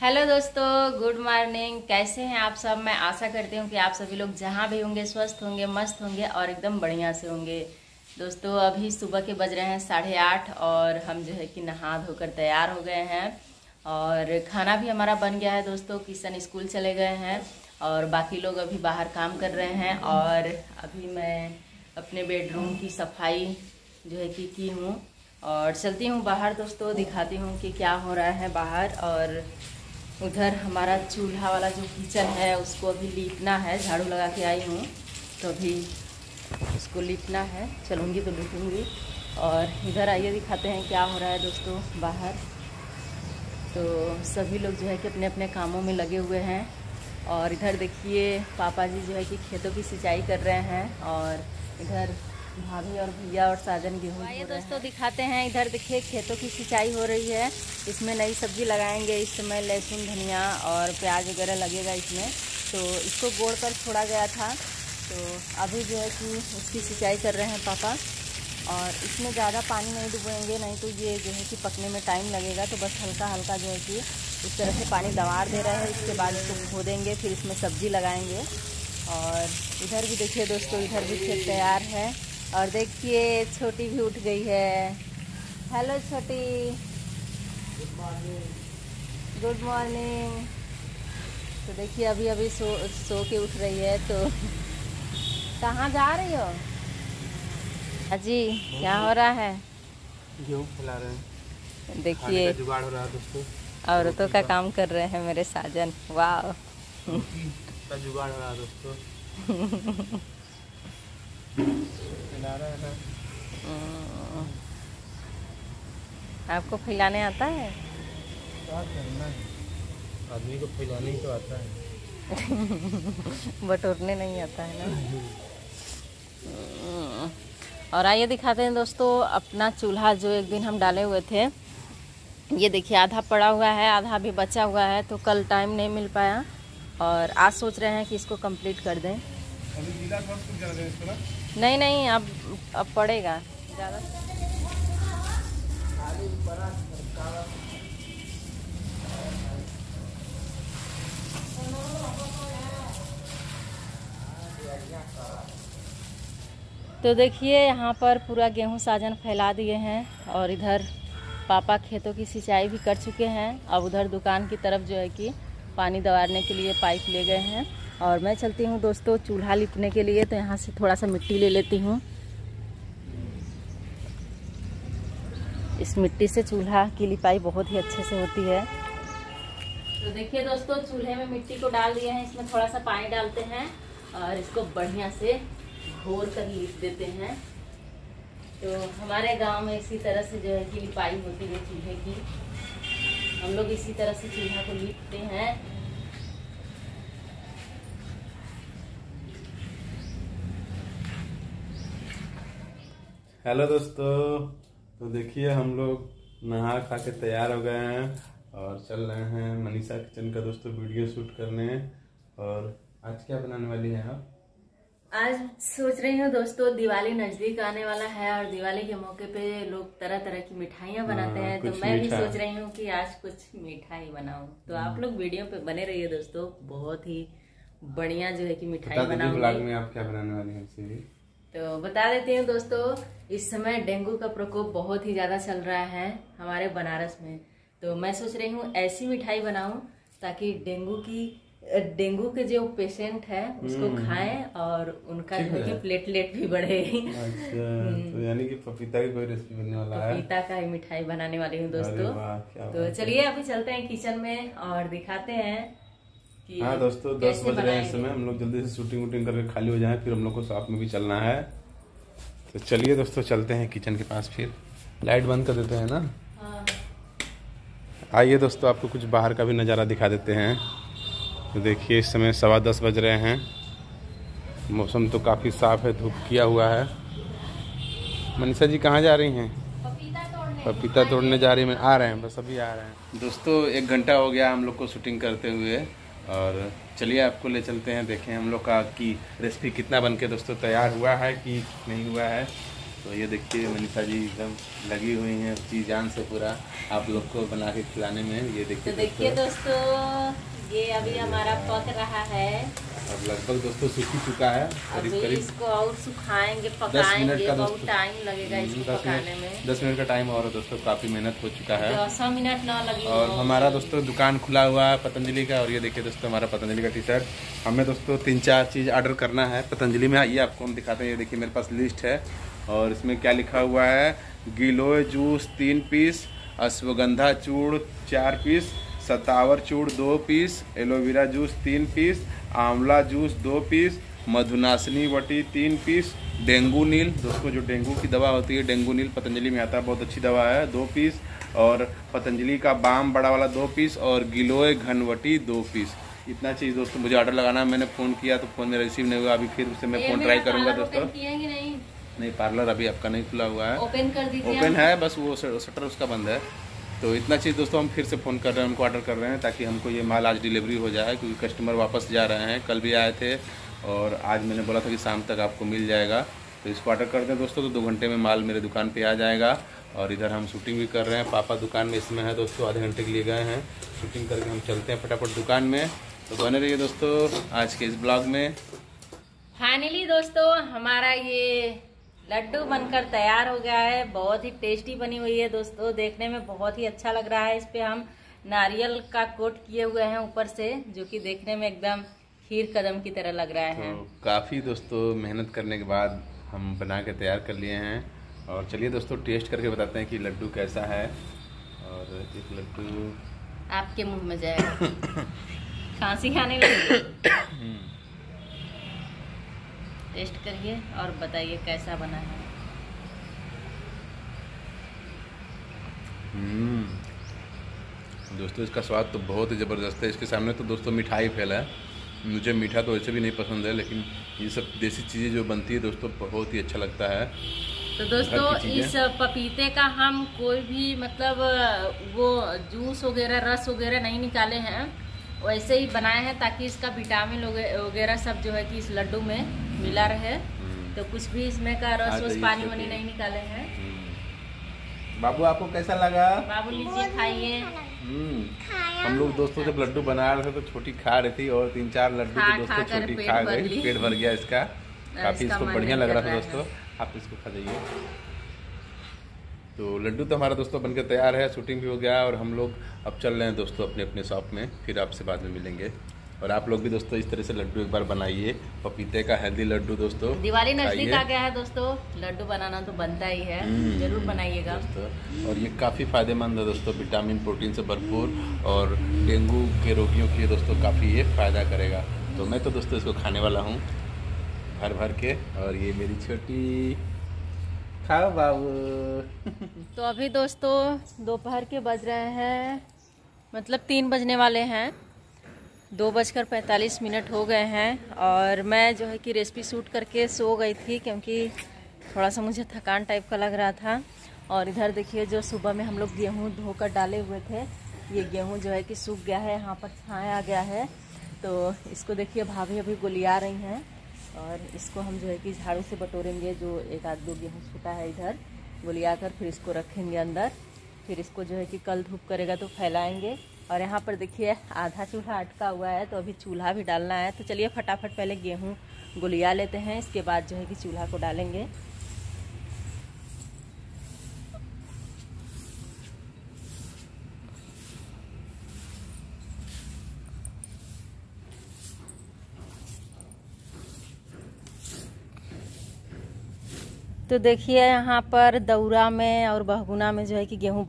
Hello दोस्तों, good morning. कैसे हैं आप सब? मैं आशा करती हूँ कि आप सभी लोग जहाँ भी होंगे, स्वस्थ होंगे, मस्त होंगे और एकदम बढ़िया से होंगे। दोस्तों, अभी सुबह के बज रहे हैं साढ़े आठ और हम जो है कि नहा धोकर तैयार हो गए हैं। और खाना भी हमारा बन गया है दोस्तों, किशन स्कूल चले गए हैं और बाकी लोग अभी बाहर काम कर रहे हैं और अभी मैं अपने बेडरूम की सफ़ाई जो है कि की हूँ। और चलती हूँ बाहर दोस्तों, दिखाती हूँ कि क्या हो रहा है बाहर और उधर हमारा चूल्हा वाला जो किचन है, उसको अभी लीपना है, झाड़ू लगा के आई हूँ तो अभी उसको लीपना है। चलूँगी तो लीपूँगी और इधर आइए, दिखाते हैं क्या हो रहा है दोस्तों, बाहर। तो सभी लोग जो है कि अपने अपने कामों में लगे हुए हैं। और इधर देखिए, पापा जी जो है कि खेतों की सिंचाई कर रहे हैं। और इधर भाभी और भैया और साजन गेहूँ आइए दोस्तों दिखाते हैं इधर देखिए खेतों की सिंचाई हो रही है। इसमें नई सब्ज़ी लगाएँगे इस समय लहसुन धनिया और प्याज वगैरह लगेगा इसमें। तो इसको गोड़ कर छोड़ा गया था। तो अभी जो है कि उसकी सिंचाई कर रहे हैं पापा। और इसमें ज़्यादा पानी नहीं डुबोएँगे नहीं तो ये जो है कि पकने में टाइम लगेगा। तो बस हल्का हल्का जो है कि इस तरह से पानी दवार दे रहे हैं। इसके बाद इसको खोदेंगे फिर इसमें सब्ज़ी लगाएँगे। और इधर भी देखिए दोस्तों इधर भी खेत तैयार है। और देखिए छोटी भी उठ गई है। हेलो छोटी। गुड मॉर्निंग तो देखिए अभी अभी सो सो के उठ रही है तो कहाँ जा रही हो? अजी क्या हो रहा है? गेहूँ फैला रहे हैं? देखिए जुगाड़ हो रहा है दोस्तों। औरतों का काम कर रहे हैं मेरे साजन। वाह जुगाड़ हो रहा है दोस्तों। है ना आपको फैलाने आता है? क्या करना है? आदमी को फैलाने ही तो आता है। बटोरने नहीं आता है ना? और आइए दिखाते हैं दोस्तों अपना चूल्हा जो एक दिन हम डाले हुए थे। ये देखिए आधा पड़ा हुआ है आधा भी बचा हुआ है तो कल टाइम नहीं मिल पाया। और आज सोच रहे हैं कि इसको कंप्लीट कर दें। नहीं नहीं, अब अब पड़ेगा, ज़्यादा। तो देखिए, यहाँ पर पूरा गेहूँ साजन फैला दिए हैं, और इधर पापा खेतों की सिंचाई भी कर चुके हैं। अब उधर दुकान की तरफ़ जो है कि पानी दवारने के लिए पाइप ले गए हैं। और मैं चलती हूँ दोस्तों चूल्हा लिपने के लिए तो यहाँ से थोड़ा सा मिट्टी ले लेती हूँ। इस मिट्टी से चूल्हा की लिपाई बहुत ही अच्छे से होती है। तो देखिए दोस्तों, चूल्हे में मिट्टी को डाल दिए हैं, इसमें थोड़ा सा पानी डालते हैं और इसको बढ़िया से घोर कर लिप देते हैं। तो हमारे गाँव में इसी तरह से जो है कि लिपाई होती है चूल्हे की। हम लोग इसी तरह से चूल्हा को लिपते हैं। हेलो दोस्तों तो देखिए हम लोग नहा खा के तैयार हो गए हैं और चल रहे हैं मनीषा किचन का दोस्तों वीडियो शूट करने। और आज क्या बनाने वाली है आप? आज सोच रही हूँ दोस्तों दिवाली नज़दीक आने वाला है और दिवाली के मौके पे लोग तरह तरह की मिठाइयाँ बनाते हाँ, हैं तो मैं भी सोच रही हूँ कि आज कुछ मिठाई बनाऊँ। तो आप लोग वीडियो पे बने रहिए दोस्तों बहुत ही बढ़िया जो है कि मिठाई दीजिए ब्लॉग में आप क्या बनाने वाली हैं तो बता देती हूँ दोस्तों इस समय डेंगू का प्रकोप बहुत ही ज़्यादा चल रहा है हमारे बनारस में। तो मैं सोच रही हूँ ऐसी मिठाई बनाऊँ ताकि डेंगू की डेंगू के जो पेशेंट है उसको खाएँ और उनका जो है। प्लेटलेट भी बढ़े। अच्छा तो यानी कि पपीता की कोई रेसिपी बनने वाला है? पपीता का ही मिठाई बनाने वाली हूँ दोस्तों। तो चलिए अभी चलते हैं किचन में और दिखाते हैं हाँ दोस्तों दस बज रहे हैं इस समय। हम लोग जल्दी से शूटिंग वूटिंग करके खाली हो जाएँ फिर हम लोग को शॉप में भी चलना है। तो चलिए दोस्तों चलते हैं किचन के पास फिर। लाइट बंद कर देते हैं ना? हाँ, आइए दोस्तों आपको कुछ बाहर का भी नज़ारा दिखा देते हैं। तो देखिए इस समय सवा दस बज रहे हैं। मौसम तो काफ़ी साफ़ है धूप किया हुआ है। मनीषा जी कहाँ जा रही हैं? पपीता तोड़ने। पपीता तोड़ने जा रही हैं। आ रहे हैं बस अभी आ रहे हैं। दोस्तों एक घंटा हो गया हम लोग को शूटिंग करते हुए। और चलिए आपको ले चलते हैं देखें हम लोग का कि रेसिपी कितना बन के दोस्तों तैयार हुआ है कि नहीं हुआ है। तो ये देखिए मनीषा जी एकदम लगी हुई हैं जी जान से पूरा आप लोग को बना के खिलाने में। ये देखिए तो देखिए दोस्तों। ये अभी हमारा पक रहा है। अब लगभग दोस्तों सूख ही चुका है करीब करीब इसको और सुखाएँगे पकाएँगे का बहुत टाइम लगेगा इसको पकाने में। दस मिनट का टाइम और दोस्तों काफ़ी मेहनत हो चुका है। दस मिनट ना लगी और हमारा दोस्तों दुकान खुला हुआ है पतंजलि का और ये देखिए दोस्तों हमारा पतंजलि का टी शर्ट हमें दोस्तों तीन चार चीज़ ऑर्डर करना है पतंजलि में। आइए आपको हम दिखाते हैं। ये देखिए मेरे पास लिस्ट है और इसमें क्या लिखा हुआ है? गिलोय जूस तीन पीस अश्वगंधा चूड़ चार पीस सतावर चूड़ दो पीस एलोवेरा जूस तीन पीस आंवला जूस दो पीस मधुनाशनी वटी तीन पीस डेंगू नील दोस्तों जो डेंगू की दवा होती है डेंगू नील पतंजलि में आता है बहुत अच्छी दवा है दो पीस और पतंजलि का बाम बड़ा वाला दो पीस और गिलोय घनवटी दो पीस। इतना चीज़ दोस्तों मुझे ऑर्डर लगाना है मैंने फ़ोन किया तो फ़ोन मेरा रिसीव नहीं हुआ अभी फिर से मैं फ़ोन ट्राई करूँगा दोस्तों। नहीं? पार्लर अभी आपका नहीं खुला हुआ है। ओपन कर दीजिए ओपन है बस वो शटर उसका बंद है। तो इतना चीज़ दोस्तों हम फिर से फ़ोन कर रहे हैं उनको ऑर्डर कर रहे हैं ताकि हमको ये माल आज डिलीवरी हो जाए, क्योंकि कस्टमर वापस जा रहे हैं। कल भी आए थे और आज मैंने बोला था कि शाम तक आपको मिल जाएगा। तो इसको ऑर्डर कर दें दोस्तों तो दो घंटे में माल मेरे दुकान पे आ जाएगा और इधर हम शूटिंग भी कर रहे हैं। पापा दुकान में इसमें है दोस्तों, आधे घंटे के लिए गए हैं। शूटिंग करके हम चलते हैं फटाफट दुकान में। तो बने रहिए दोस्तों, आज के इस ब्लॉग में। फाइनली दोस्तों, हमारा ये लड्डू बनकर तैयार हो गया है। बहुत ही टेस्टी बनी हुई है दोस्तों। देखने में बहुत ही अच्छा लग रहा है। इस पे हम नारियल का कोट किए हुए हैं ऊपर से जो कि देखने में एकदम खीर कदम की तरह लग रहा है। तो काफ़ी दोस्तों मेहनत करने के बाद हम बना के तैयार कर लिए हैं। और चलिए दोस्तों टेस्ट करके बताते हैं कि लड्डू कैसा है। और एक लड्डू आपके मुँह में जाएगा। खांसी खाने लगी? टेस्ट करिए और बताइए कैसा बना है। हम्म। दोस्तों इसका स्वाद तो बहुत ही ज़बरदस्त है। इसके सामने तो दोस्तों मिठाई फैला है। मुझे मीठा तो वैसे भी नहीं पसंद है लेकिन ये सब देसी चीज़ें जो बनती है दोस्तों बहुत ही अच्छा लगता है। तो दोस्तों इस पपीते का हम कोई भी मतलब वो जूस वगैरह रस वगैरह नहीं निकाले हैं। वैसे ही बनाए हैं ताकि इसका विटामिन वगैरह सब जो है कि इस लड्डू में मिला रहे। हम्म। तो कुछ भी इसमें का रस वस पानी वानी नहीं निकाले हैं। हम्म। बाबू आपको कैसा लगा? बाबू लीजिए खाइए। हम्म। हम लोग दोस्तों जब लड्डू बना रहे थे तो छोटी खा रही थी और तीन चार लड्डू तो दोस्तों छोटी खा गई पेट भर गया इसका। काफ़ी इसको बढ़िया लग रहा था दोस्तों। आप इसको खा जाइए। तो लड्डू तो हमारा दोस्तों बनकर तैयार है शूटिंग भी हो गया और हम लोग अब चल रहे हैं दोस्तों अपने अपने शॉप में फिर आपसे बाद में मिलेंगे। और आप लोग भी दोस्तों इस तरह से लड्डू एक बार बनाइए। पपीते का हेल्दी लड्डू दोस्तों। दिवाली नज़दीक आ गया है दोस्तों। लड्डू बनाना तो बनता ही है। हम्म। ज़रूर बनाइएगा। दोस्तों और ये काफ़ी फ़ायदेमंद है दोस्तों। विटामिन प्रोटीन से भरपूर और डेंगू के रोगियों के लिए दोस्तों काफ़ी ये फ़ायदा करेगा। तो मैं तो दोस्तों इसको खाने वाला हूँ। भर भर के। और ये मेरी छोटी खाओ बाबू। तो अभी दोस्तों दोपहर के बज रहे हैं। मतलब तीन बजने वाले हैं। दो बजकर पैंतालीस मिनट हो गए हैं और मैं जो है कि रेसिपी शूट करके सो गई थी क्योंकि थोड़ा सा मुझे थकान टाइप का लग रहा था और इधर देखिए जो सुबह में हम लोग गेहूँ धोकर डाले हुए थे, ये गेहूँ जो है कि सूख गया है, यहाँ पर छाया गया है। तो इसको देखिए, भाभी अभी गुलिया रही हैं और इसको हम जो है कि झाड़ू से बटोरेंगे, जो एक आध दो गेहूँ छूटा है इधर। गुलिया कर फिर इसको रखेंगे अंदर। फिर इसको जो है कि कल धूप करेगा तो फैलाएँगे। और यहाँ पर देखिए, आधा चूल्हा अटका हुआ है तो अभी चूल्हा भी डालना है। तो चलिए फटाफट पहले गेहूँ गुलिया लेते हैं, इसके बाद जो है कि चूल्हा को डालेंगे। तो देखिए, यहाँ पर दौरा में और बहगुना में जो है कि गेहूँ